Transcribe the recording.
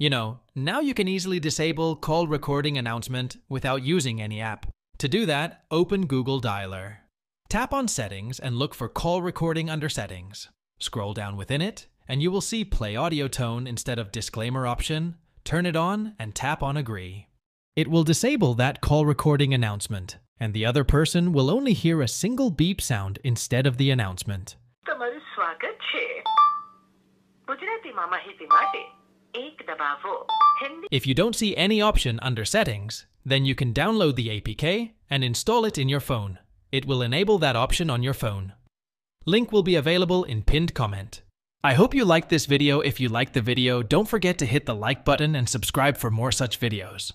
You know, now you can easily disable call recording announcement without using any app. To do that, open Google Dialer. Tap on Settings and look for Call Recording under Settings. Scroll down within it, and you will see Play Audio Tone instead of Disclaimer option. Turn it on and tap on Agree. It will disable that call recording announcement, and the other person will only hear a single beep sound instead of the announcement. If you don't see any option under settings, then you can download the APK and install it in your phone. It will enable that option on your phone. Link will be available in pinned comment. I hope you liked this video. If you liked the video, don't forget to hit the like button and subscribe for more such videos.